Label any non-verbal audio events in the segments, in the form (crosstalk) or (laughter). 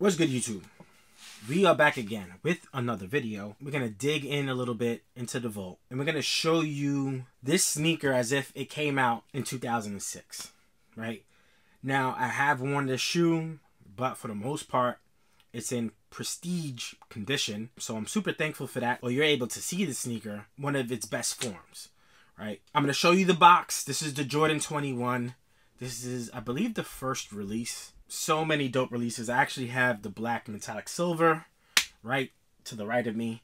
What's good, YouTube? We are back again with another video. We're going to dig in a little bit into the vault. And we're going to show you this sneaker as if it came out in 2006. Right? Now, I have worn this shoe, but for the most part, it's in prestige condition. So I'm super thankful for that. Or you're able to see the sneaker, one of its best forms. Right? I'm going to show you the box. This is the Jordan 21. This is, I believe, the first release so many dope releases. I actually have the black metallic silver right to the right of me.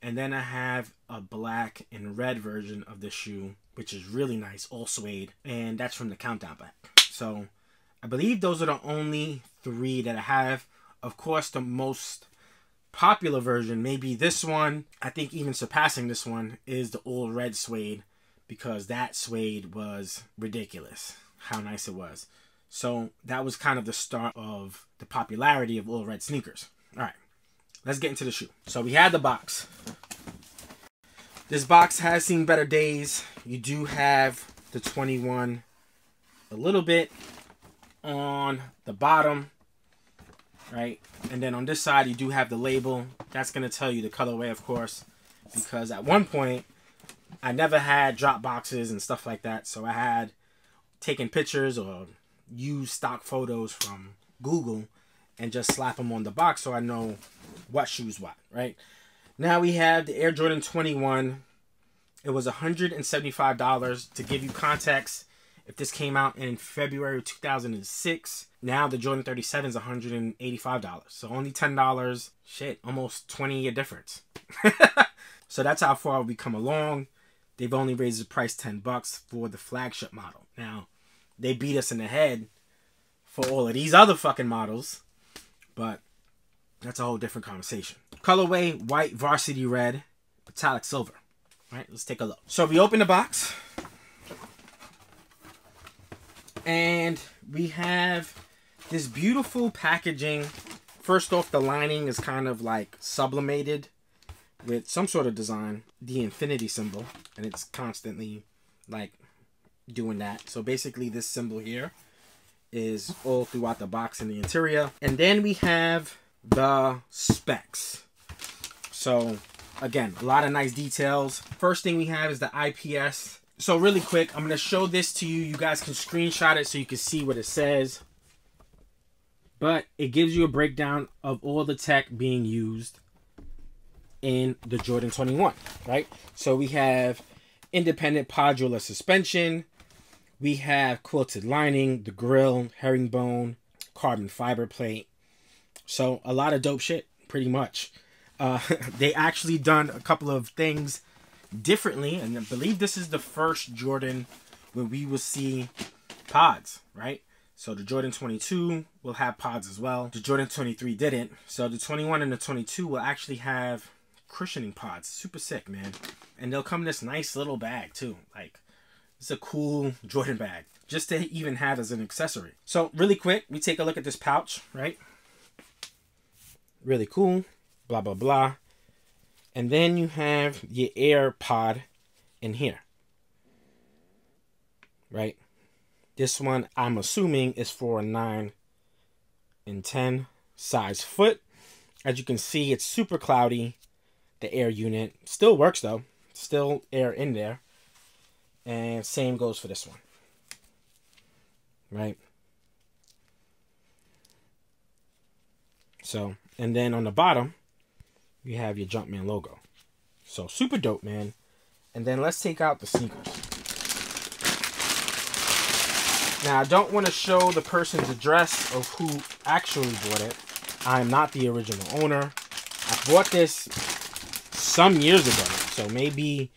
And then I have a black and red version of this shoe, which is really nice, all suede. And that's from the Countdown pack. So I believe those are the only three that I have. Of course, the most popular version, maybe this one, I think even surpassing this one, is the all red suede because that suede was ridiculous how nice it was. So that was kind of the start of the popularity of all red sneakers. All right, let's get into the shoe. So we had the box. This box has seen better days. You do have the 21 a little bit on the bottom, right? And then on this side, you do have the label. That's going to tell you the colorway, of course, because at one point, I never had drop boxes and stuff like that. So I had taken pictures or use stock photos from Google and just slap them on the box so I know what shoes what, right? Now we have the Air Jordan 21. It was $175 to give you context. If this came out in February 2006, now the Jordan 37 is $185. So only $10. Shit, almost 20 year difference. (laughs) so that's how far we come along. They've only raised the price 10 bucks for the flagship model. Now, they beat us in the head for all of these other fucking models. But that's a whole different conversation. Colorway, white, varsity red, metallic silver. All right, let's take a look. So we open the box. And we have this beautiful packaging. First off, the lining is kind of like sublimated with some sort of design. The infinity symbol. And it's constantly like doing that. So basically this symbol here is all throughout the box in the interior. And then we have the specs. So again, a lot of nice details. First thing we have is the IPS. So really quick, I'm to show this to you. You guys can screenshot it so you can see what it says. But it gives you a breakdown of all the tech being used in the Jordan 21, right? So we have independent podular suspension, we have quilted lining, the grill, herringbone, carbon fiber plate. So a lot of dope shit, pretty much. Uh, (laughs) they actually done a couple of things differently, and I believe this is the first Jordan where we will see pods, right? So the Jordan 22 will have pods as well. The Jordan 23 didn't. So the 21 and the 22 will actually have cushioning pods. Super sick, man. And they'll come in this nice little bag too. Like it's a cool Jordan bag just to even have as an accessory. So really quick, we take a look at this pouch, right? Really cool, blah, blah, blah. And then you have your air pod in here, right? This one, I'm assuming, is for a 9 and 10 size foot. As you can see, it's super cloudy. The air unit still works though. Still air in there. And same goes for this one. Right? So, and then on the bottom, you have your Jumpman logo. So, super dope, man. And then let's take out the sneakers. Now, I don't want to show the person's address of who actually bought it. I am not the original owner. I bought this some years ago. So maybe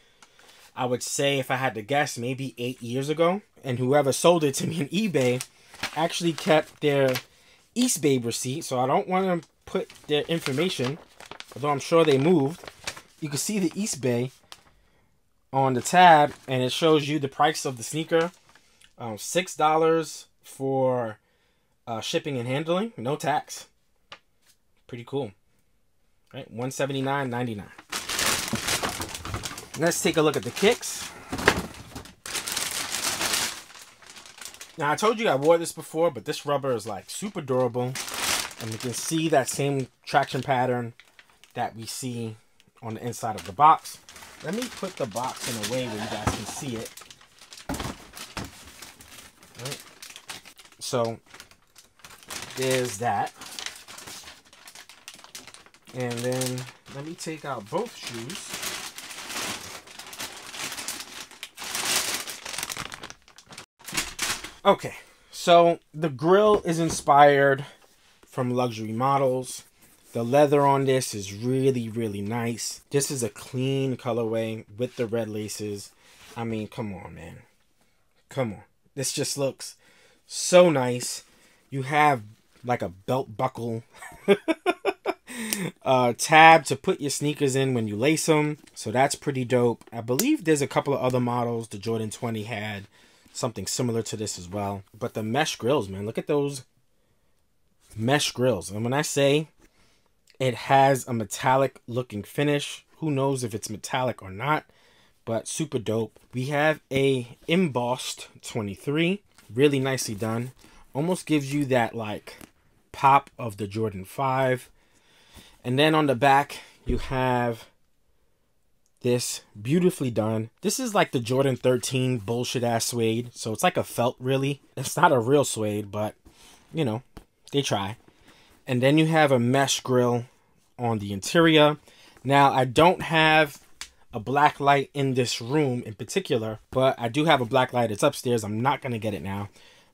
I would say, if I had to guess, maybe eight years ago. And whoever sold it to me on eBay actually kept their Eastbay receipt. So I don't want to put their information, although I'm sure they moved. You can see the Eastbay on the tab, and it shows you the price of the sneaker. Um, $6 for uh, shipping and handling, no tax. Pretty cool. Right, 179.99. Let's take a look at the kicks. Now, I told you I wore this before, but this rubber is like super durable. And you can see that same traction pattern that we see on the inside of the box. Let me put the box in a way where you guys can see it. Right. So there's that. And then let me take out both shoes. Okay, so the grill is inspired from luxury models. The leather on this is really, really nice. This is a clean colorway with the red laces. I mean, come on, man. Come on. This just looks so nice. You have like a belt buckle (laughs) uh, tab to put your sneakers in when you lace them. So that's pretty dope. I believe there's a couple of other models the Jordan 20 had something similar to this as well. But the mesh grills, man, look at those mesh grills. And when I say it has a metallic looking finish, who knows if it's metallic or not, but super dope. We have a embossed 23, really nicely done. Almost gives you that like pop of the Jordan 5. And then on the back, you have this beautifully done. This is like the Jordan 13 bullshit ass suede. So it's like a felt really. It's not a real suede, but you know, they try. And then you have a mesh grill on the interior. Now I don't have a black light in this room in particular, but I do have a black light. It's upstairs. I'm not going to get it now.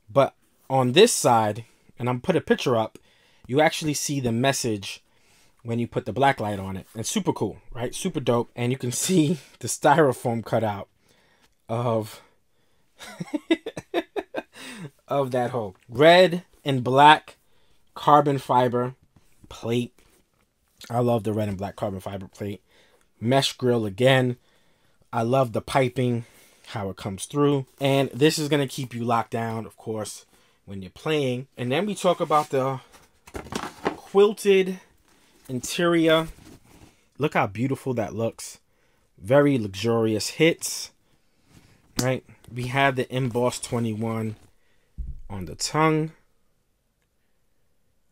But on this side, and I'm put a picture up, you actually see the message when you put the black light on it. And super cool, right? Super dope. And you can (laughs) see the styrofoam cutout of (laughs) of that hole. Red and black carbon fiber plate. I love the red and black carbon fiber plate. Mesh grill again. I love the piping, how it comes through. And this is going to keep you locked down, of course, when you're playing. And then we talk about the quilted interior. Look how beautiful that looks. Very luxurious hits. Right? We have the Emboss 21 on the tongue.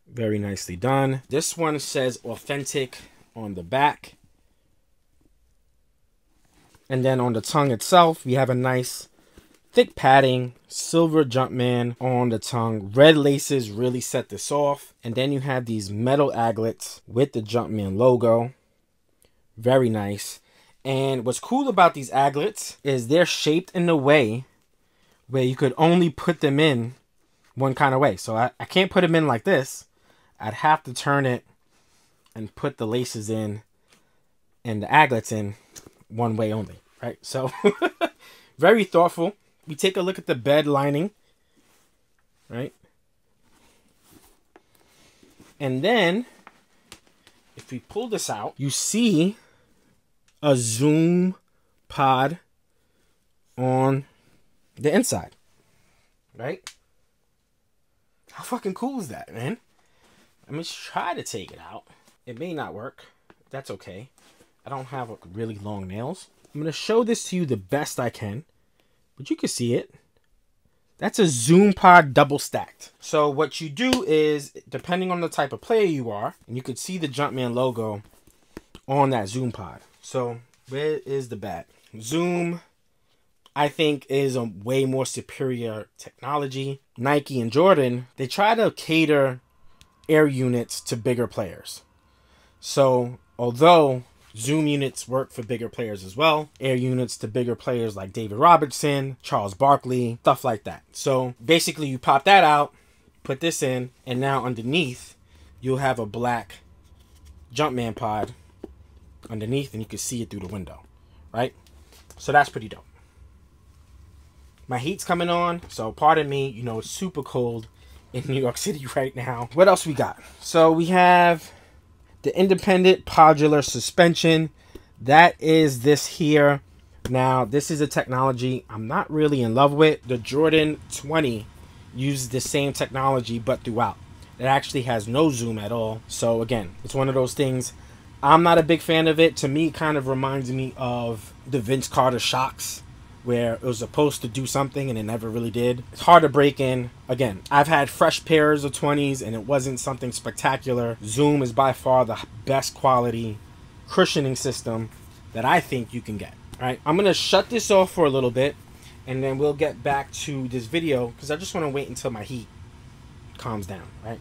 Very nicely done. This one says authentic on the back. And then on the tongue itself, we have a nice thick padding, silver Jumpman on the tongue. Red laces really set this off. And then you have these metal aglets with the Jumpman logo. Very nice. And what's cool about these aglets is they're shaped in a way where you could only put them in one kind of way. So I, I can't put them in like this. I'd have to turn it and put the laces in and the aglets in one way only, right? So (laughs) very thoughtful we take a look at the bed lining, right? And then, if we pull this out, you see a zoom pod on the inside, right? How fucking cool is that, man? I'm gonna try to take it out. It may not work. That's okay. I don't have really long nails. I'm gonna show this to you the best I can but you can see it. That's a Zoom pod double stacked. So what you do is, depending on the type of player you are, and you can see the Jumpman logo on that Zoom pod. So where is the bat? Zoom, I think, is a way more superior technology. Nike and Jordan, they try to cater air units to bigger players. So although Zoom units work for bigger players as well. Air units to bigger players like David Robinson, Charles Barkley, stuff like that. So basically, you pop that out, put this in, and now underneath, you'll have a black Jumpman pod underneath, and you can see it through the window, right? So that's pretty dope. My heat's coming on, so pardon me. You know, it's super cold in New York City (laughs) right now. What else we got? So we have the independent podular suspension that is this here. Now this is a technology i'm not really in love with. The jordan 20 uses the same technology but throughout. It actually has no zoom at all. So again it's one of those things. I'm not a big fan of it. To me it kind of reminds me of the vince carter shocks where it was supposed to do something and it never really did. It's hard to break in. Again, I've had fresh pairs of 20s and it wasn't something spectacular. Zoom is by far the best quality cushioning system that I think you can get. All right, I'm gonna shut this off for a little bit and then we'll get back to this video because I just want to wait until my heat calms down, right?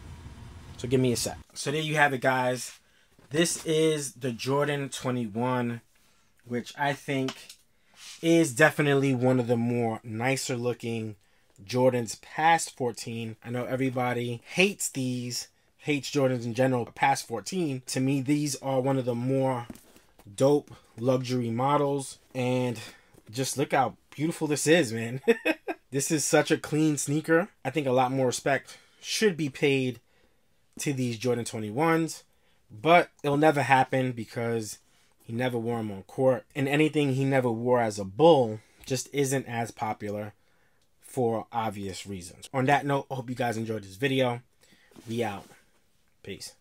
So give me a sec. So there you have it, guys. This is the Jordan 21, which I think is definitely one of the more nicer looking Jordans past 14. I know everybody hates these, hates Jordans in general past 14. To me, these are one of the more dope luxury models. And just look how beautiful this is, man. (laughs) this is such a clean sneaker. I think a lot more respect should be paid to these Jordan 21s. But it'll never happen because he never wore them on court. And anything he never wore as a bull just isn't as popular for obvious reasons. On that note, I hope you guys enjoyed this video. We out. Peace.